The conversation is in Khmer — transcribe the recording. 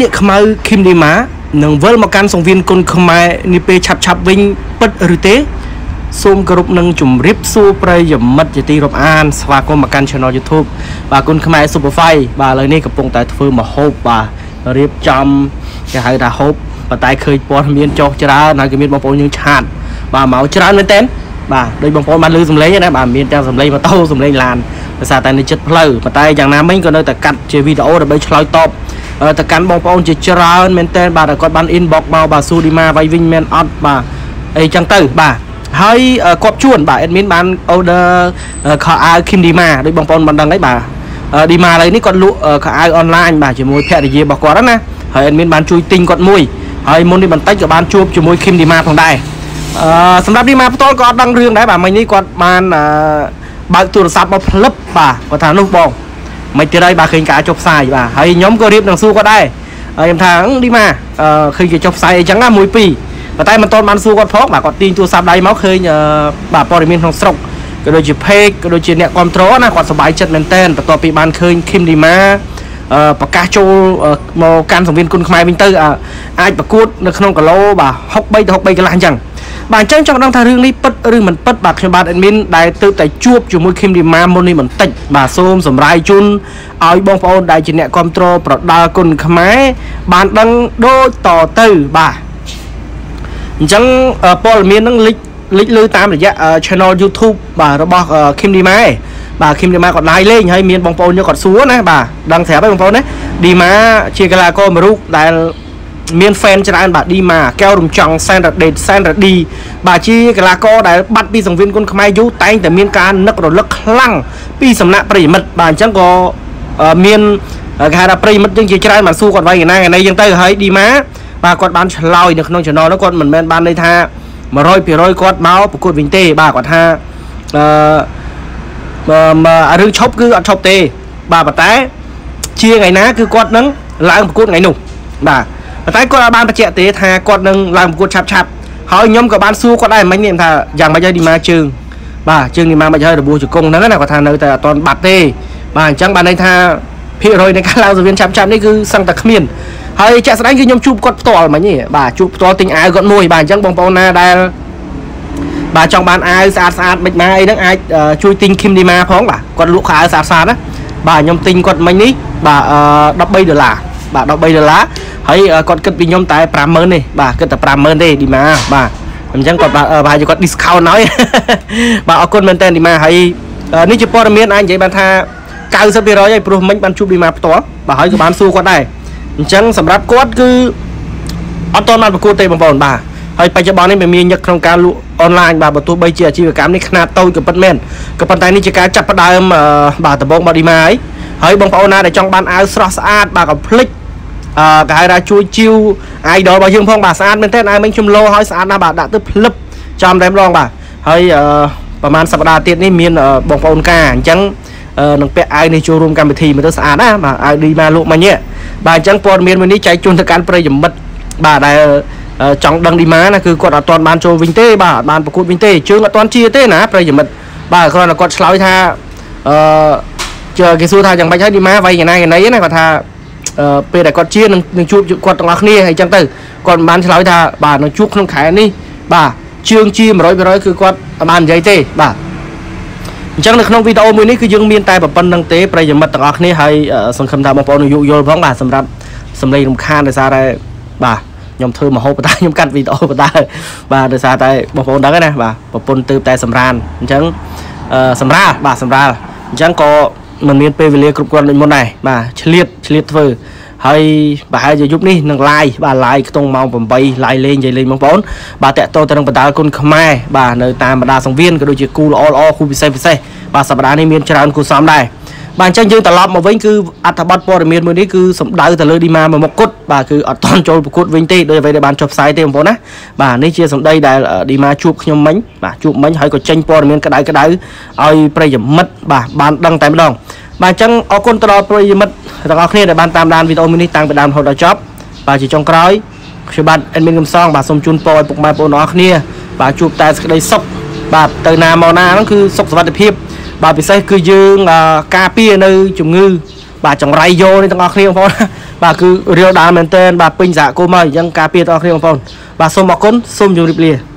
នាគខ្មៅឃីមឌីម៉ានឹងវិលមកកាន់សង្វៀនគុណខ្មែរនេះពេលឆាប់ឆាប់វិញពិតឬទេសូមគោរពនឹងជម្រាបសួរប្រិយមិត្តជាទីរាប់អានស្វាគមន៍មកកាន់ Channel YouTube បាទគុណខ្មែរ Superfy បាទឥឡូវនេះកំពុងតែធ្វើមហូបបាទរៀបចំគេហៅថាហូបប៉ុន្តែឃើញព័ត៌មានចុះច្រើនហើយក៏មានបងប្អូនយើងឆាត បាទមកច្រើនមែនតើបាទដូចបងប្អូនបានឮសំឡេងណាបាទមានទាំងសំឡេងម៉ូតូសំឡេងឡានដោយសារតែនៅចិត្តផ្លូវប៉ុន្តែយ៉ាងណាមិញក៏នៅតែកាត់ជាវីដេអូដើម្បីឆ្លើយតប ទៅកាន់បងប្អូនជាច្រើនមែនតើបាទគាត់បាន inbox មកបាទស៊ូឌីម៉ាវៃវិញមែនអត់បាទអីចឹងទៅបាទហើយគាត់ជួនបាទ admin បាន order ខោអាវ Kim Dima ដូចបងប្អូនបានដឹងហើយបាទ Dima ឥឡូវនេះគាត់លក់ខោអាវ online បាទជាមួយភរិយារបស់គាត់ណាហើយ admin បានជួយទិញគាត់មួយហើយមុននេះបន្តិចក៏បានជួបជាមួយ Kim Dima ផងដែរអឺសម្រាប់ Dima ផ្ទាល់ក៏អត់ដឹងរឿងដែរបាទមិញនេះគាត់បានបើកទូរស័ព្ទមកផ្លឹបបាទគាត់ថានោះបង មិនទៀតហើយបាទឃើញការចុះផ្សាយបាទហើយខ្ញុំក៏រៀបនឹងសួរគាត់ដែរហើយខ្ញុំថាឌីម៉ាឃើញគេចុះផ្សាយអីចឹងណាមួយពីរប៉ុន្តែមិនទាន់បានសួរគាត់ផងបាទគាត់ទាញទូរស័ព្ទដៃមកឃើញបាទព័ត៌មានក្នុងស្រុកក៏ដូចជា page ក៏ដូចជាអ្នកគ្រប់គ្រងណាគាត់សប្បាយចិត្តមែនតើបន្ទាប់ពីបានឃើញ Kim Dima ប្រកាសចូលមកកាន់សង្វៀនគុណខ្មែរវិញទៅអាចប្រកួតនៅក្នុងគីឡូបាទ63ទៅ63កន្លះអញ្ចឹង បាទអញ្ចឹងចង់ដឹងថារឿងនេះពិតឬមិនពិតបាទខ្ញុំបាទ admin ដែលទើបតែជួបជាមួយ Kim Dima មុននេះបន្តិចបាទសូមសម្រាយជូនឲ្យបងប្អូនដែលជាអ្នកគ្រប់គ្រងប្រដាល់គុណខ្មែរបានដឹងដូចតទៅបាទអញ្ចឹងព័ត៌មាននឹងលេចលេចលើតាមរយៈ channel YouTube បាទរបស់ Kim Dima ឯងបាទ Kim Dima គាត់ live លេងហើយមានបងប្អូនយើងគាត់សួរណាបាទដឹងស្រាប់ហើយបងប្អូនណា Dima ជាកីឡាករមួយរូបដែល មាន fan ច្រើនបាទឌីម៉ាកែវរំចង់សែនរ៉ាដេតសែនរ៉ាឌីបាទជាកីឡាករដែលបាត់ពីសង្វៀនគុណខ្មែរយូរតែងតែមានការនឹករលឹកខ្លាំងពីសំណាក់ប្រិយមិត្តបាទអញ្ចឹងក៏មានគេហៅថាប្រិយមិត្តយើងជាច្រើនបានសួរគាត់ໄວឯណាឯណីអញ្ចឹងទៅហើយឌីម៉ាបាទគាត់បានឆ្លើយនៅក្នុង channel នោះគាត់មិនមែនបានន័យថា100%គាត់មកប្រកួតវិញទេបាទគាត់ថាអឺរឿងឈប់គឺអត់ឈប់ទេបាទប៉ុន្តែ ជាថ្ងៃណាគឺគាត់នឹងឡើងប្រកួតថ្ងៃនោះបាទ ប៉ុន្តែគាត់អាចបានបញ្ជាក់ទេថាគាត់នឹងឡើងប្រកួតឆាប់ឆាប់ហើយខ្ញុំក៏បានសួរគាត់ដែរមិញនេះថាយ៉ាងម៉េចហើយឌីម៉ាជើងបាទជើងឌីម៉ាមិនហើយរបួសជង្គង់ហ្នឹងណាគាត់ថានៅតែអត់ទាន់បាត់ទេបាទអញ្ចឹងបានន័យថាភាគរយនៃការឡើងសវៀនឆាប់ឆាប់នេះគឺសឹងតែគ្មានហើយជាក់ស្ដែងគឺខ្ញុំជួបគាត់ផ្ទាល់មិញនេះបាទជួបផ្ទាល់ទិញអាវគាត់មួយបាទអញ្ចឹងបងប្អូនណាដែលបាទចង់បានអាវស្អាតស្អាតមិនម៉ាអីហ្នឹងអាចជួយទិញ Kim Dima ផងបាទគាត់លក់ខោអាវស្អាតស្អាតណាបាទខ្ញុំទិញគាត់មិញនេះបាទ13ដុល្លារ បាទ13ដុល្លារហើយគាត់គិតពីខ្ញុំតែ50000ទេបាទគិតតែ50000ទេឌីម៉ាបាទអញ្ចឹងគាត់ប្រហែលជាគាត់ discount ហើយបាទអរគុណមែនតើឌីម៉ាហើយនេះជាព័ត៌មានអាចនិយាយបានថា90%ហើយព្រោះមិញបានជួបឌីម៉ាផ្ទាល់បាទហើយក៏បានសួរគាត់ដែរអញ្ចឹងសម្រាប់គាត់គឺអត់តបានប្រកួតទេបងប្អូនបាទហើយបច្ចុប្បន្ននេះវាមានញឹកក្នុងការលក់អនឡាញបាទបើទោះបីជាអាជីវកម្មនេះខ្នាតតូចក៏ពិតមែនក៏ប៉ុន្តែនេះជាការចាប់ផ្ដើមបាទដំបងបាឌីម៉ាហើយហើយបងប្អូនណាដែលចង់បានអាវស្រស់ស្អាតបាទកុំភ្លេចអឺ គេហៅថាជួយជីវ idol របស់យើងផងបាទស្អាតមែនទែនអាយមិញខ្ញុំលោឲ្យស្អាតណាស់បាទដាក់ទៅភ្លឹបចំតែម្ដងបាទហើយអឺប្រហែលសប្តាហ៍ទៀតនេះមានបងប្អូនការអញ្ចឹងនឹងពាក់អាវនេះចូលរួមកម្មវិធីមើលទៅស្អាតណាបាទអាវឌីម៉ាលក់មិញបាទអញ្ចឹងព័ត៌មានមួយនេះចែកជូនទៅកាន់ប្រិយមិត្តបាទដែលចង់ដឹងឌីម៉ាណាគឺគាត់អត់ទាន់បានចូលវិញទេបាទអត់បានប្រកួតវិញទេជើងអត់ទាន់ជាទេណាប្រិយមិត្តបាទគ្រាន់តែគាត់ឆ្លើយថាអឺគេសួរថាយ៉ាងម៉េចហើយឌីម៉ាវាយកណាកណីណាគាត់ថា ពេលដែលគាត់ជានឹងនឹងជួបគាត់ទាំងអស់គ្នាហើយអញ្ចឹងទៅគាត់មិនបានឆ្លើយថាបាទនឹងជួបក្នុងខែនេះបាទជើងជា100%គឺគាត់បាននិយាយទេបាទអញ្ចឹងនៅក្នុងវីដេអូមួយនេះគឺយើងមានតែប៉ុណ្្នឹងទេប្រិយមិត្តទាំងអស់គ្នាហើយសង្ឃឹមថាបងប្អូននឹងយោគយល់ផងបាទសម្រាប់សម្លេងរំខានដោយសារតែបាទខ្ញុំធ្វើមហោបតាខ្ញុំកាត់វីដេអូបតាបាទដោយសារតែបងប្អូនដឹងណាបាទប្រពន្ធទៅតែសម្រានអញ្ចឹងសម្រាលបាទសម្រាលអញ្ចឹងក៏ មិនមានពេលវេលាគ្រប់គ្រាន់ដូចមុនដែរបាទឆ្លៀតឆ្លៀតធ្វើហើយប្រហែលជាយប់នេះនឹង live បាទ live ខ្ទង់ម៉ោង8 live លេងនិយាយលេងបងប្អូនបាទតាក់ទងទៅនឹងបណ្ដាលគុណខ្មែរបាទនៅតាមបណ្ដាសង្វៀនក៏ដូចជាគូល្អល្អគូពិសេសពិសេសបាទសប្ដាហ៍នេះមានច្រើនគូសំដែរ បាទអញ្ចឹងយើងត្រឡប់មកវិញគឺអត្ថបទព័ត៌មានមួយនេះគឺសំដៅទៅលើឌីម៉ាមួយមុខគត់បាទគឺអត់តន់ចូលប្រកួតវិញទេដោយអ្វីដែលបានចុះផ្សាយទេបងប្អូនណាបាទនេះជាសម្ដីដែលឌីម៉ាជួបខ្ញុំមិញបាទជួបមិញហើយក៏ចេញព័ត៌មានក្តៅក្តៅឲ្យប្រិយមិត្តបាទបានដឹងតែម្ដងបាទអញ្ចឹងអរគុណទៅដល់ប្រិយមិត្តទាំងអស់គ្នាដែលបានតាមដានវីដេអូនេះតាំងពីដើមរហូតដល់ចប់បាទជាចុងក្រោយខ្ញុំបាទអេដមីនកំសងបាទសូមជូនពរឲ្យពុកម៉ែបងប្អូនទាំងអស់គ្នាបាទជួបតែសេចក្តីសុខបាទទៅណាមកណាហ្នឹងគឺសុខសុវត្ថិភាព បាទពិសេសគឺយើងការពារនៅជំងឺបាទចង្រៃយោនេះទាំងអស់គ្នាបងប្អូនបាទគឺរៀលដាល់មែនតើបាទពេញសហគមន៍ហើយអញ្ចឹងការពារដល់គ្នាបងប្អូនបាទសូមអរគុណសូមជម្រាបលា